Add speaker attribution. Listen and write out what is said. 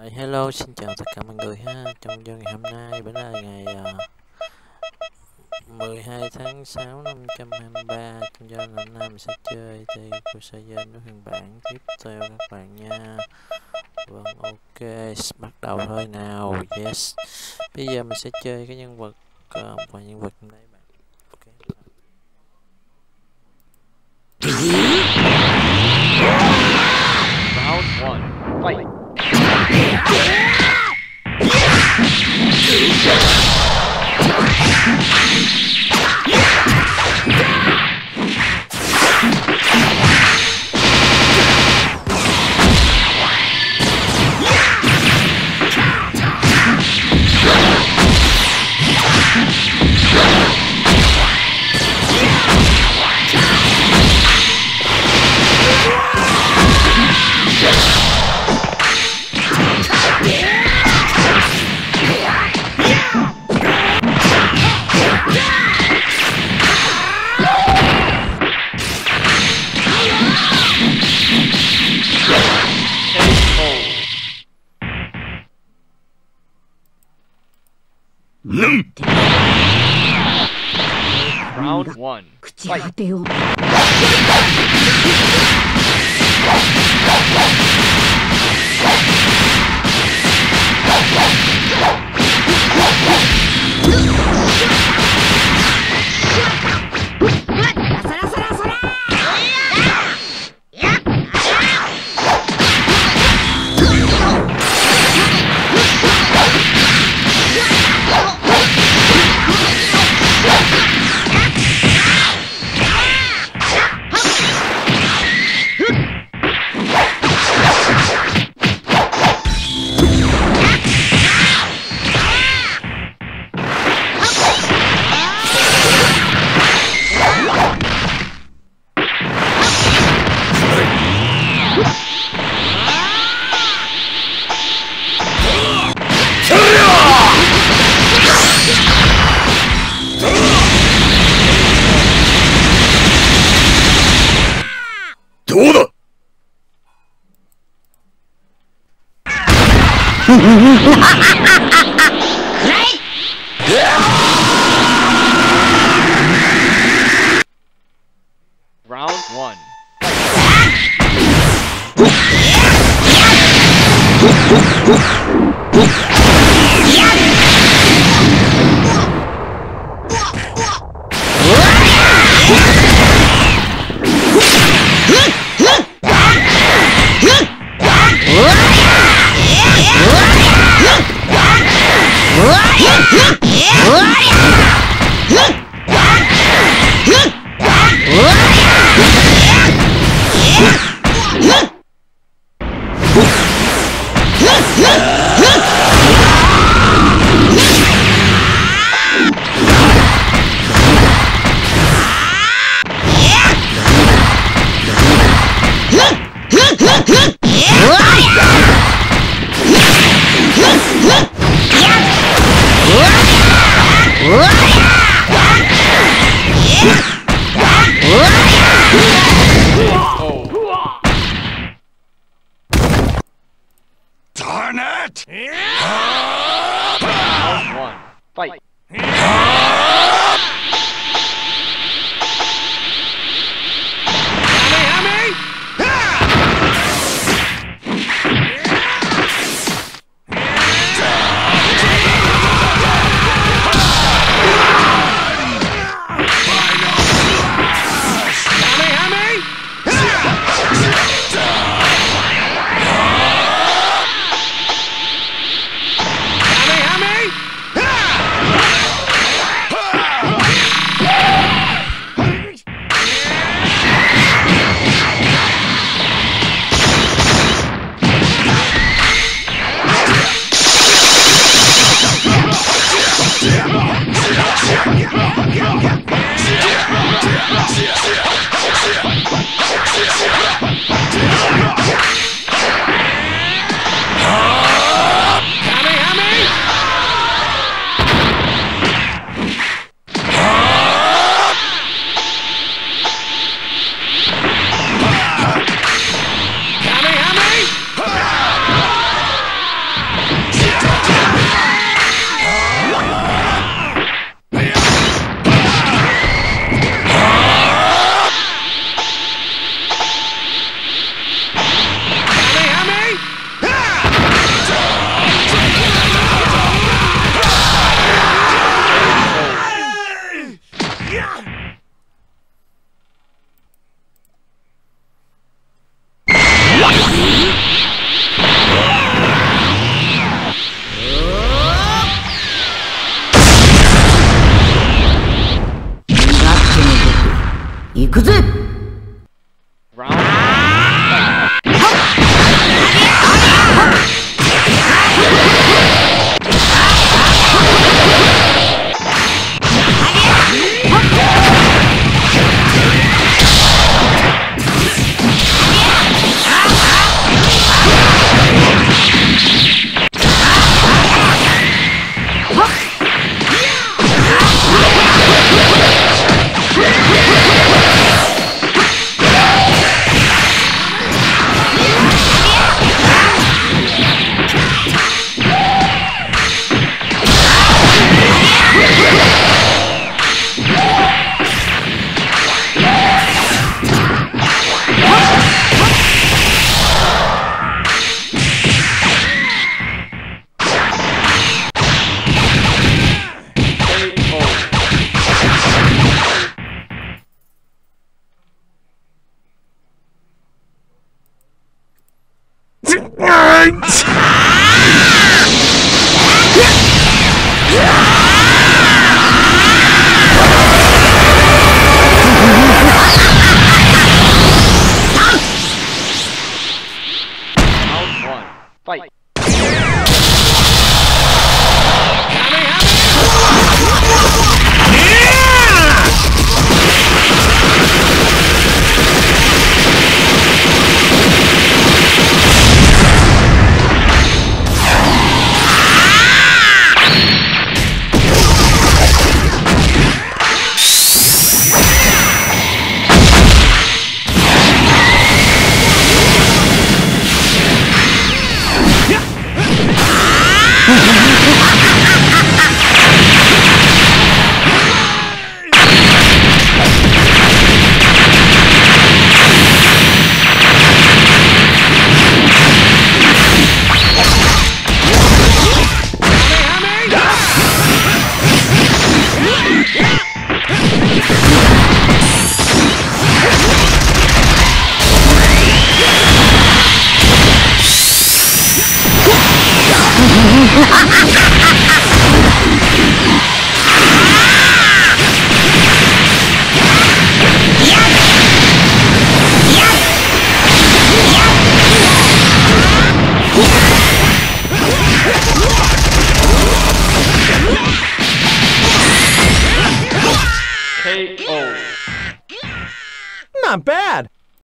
Speaker 1: Rồi, hello, xin chào tất cả mọi người ha. Trong video ngày hôm nay, bữa nay là ngày ờ, uh, 12 tháng 6 năm 2023. Trong video ngày hôm nay mình sẽ chơi thì của sẽ dân với phiên bản tiếp theo các bạn nha. Vâng, ok, bắt đầu thôi nào. Yes. Bây giờ mình sẽ chơi cái nhân vật uh, và nhân vật
Speaker 2: này なん
Speaker 3: 朽ち果てよう
Speaker 2: round one.
Speaker 4: Darn!
Speaker 2: Round one, fight. Kızı